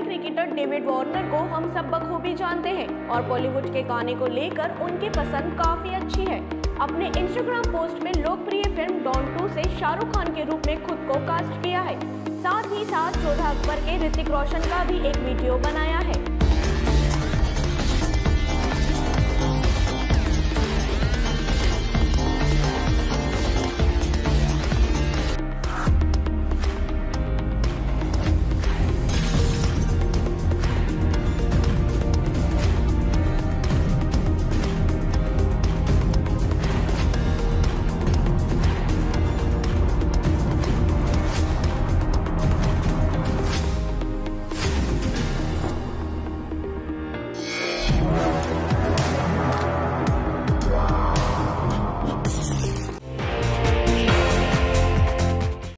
Cricketer David Warner को हम सब बखूबी जानते हैं और बॉलीवुड के गाने को लेकर उनकी पसंद काफ़ी अच्छी है। अपने इंस्टाग्राम पोस्ट में लोकप्रिय फ़िल्म डॉन टू से शाहरुख खान के रूप में खुद को कास्ट किया है। साथ ही साथ चौदह अक्बर के ऋतिक रोशन का भी एक वीडियो बनाया है।